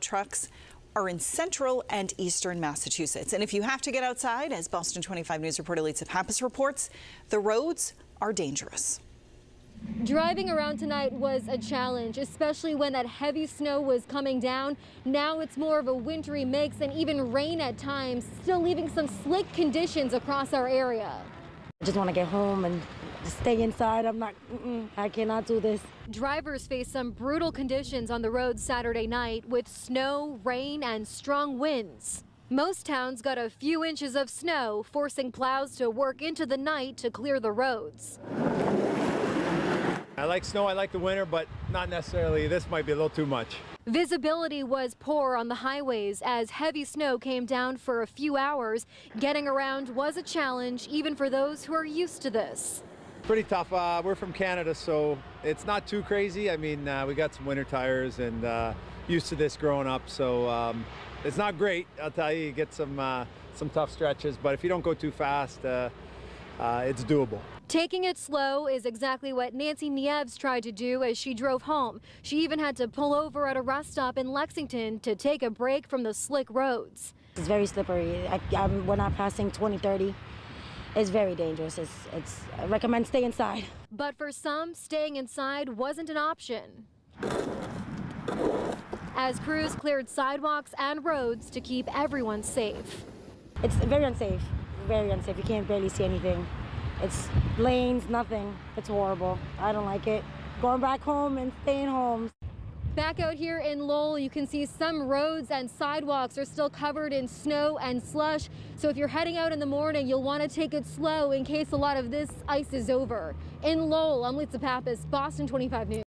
trucks are in central and eastern Massachusetts. And if you have to get outside, as Boston 25 News reporter Lisa Pappas reports, the roads are dangerous. Driving around tonight was a challenge, especially when that heavy snow was coming down. Now it's more of a wintry mix and even rain at times, still leaving some slick conditions across our area. I just want to get home and stay inside. I'm not, mm -mm, I cannot do this. Drivers face some brutal conditions on the road Saturday night with snow, rain, and strong winds. Most towns got a few inches of snow, forcing plows to work into the night to clear the roads. I like snow, I like the winter, but not necessarily. This might be a little too much. Visibility was poor on the highways as heavy snow came down for a few hours. Getting around was a challenge, even for those who are used to this. Pretty tough. Uh, we're from Canada, so it's not too crazy. I mean, uh, we got some winter tires and uh, used to this growing up, so um, it's not great. I'll tell you, you get some uh, some tough stretches, but if you don't go too fast, uh, uh, it's doable. Taking it slow is exactly what Nancy Nieves tried to do as she drove home. She even had to pull over at a rest stop in Lexington to take a break from the slick roads. It's very slippery. I, I'm, we're not passing 20, 30. It's very dangerous. It's, it's, I recommend stay inside. But for some, staying inside wasn't an option. As crews cleared sidewalks and roads to keep everyone safe. It's very unsafe. Very unsafe. You can't barely see anything. It's lanes, nothing. It's horrible. I don't like it. Going back home and staying home. Back out here in Lowell, you can see some roads and sidewalks are still covered in snow and slush. So if you're heading out in the morning, you'll want to take it slow in case a lot of this ice is over. In Lowell, I'm Lisa Pappas, Boston 25 News.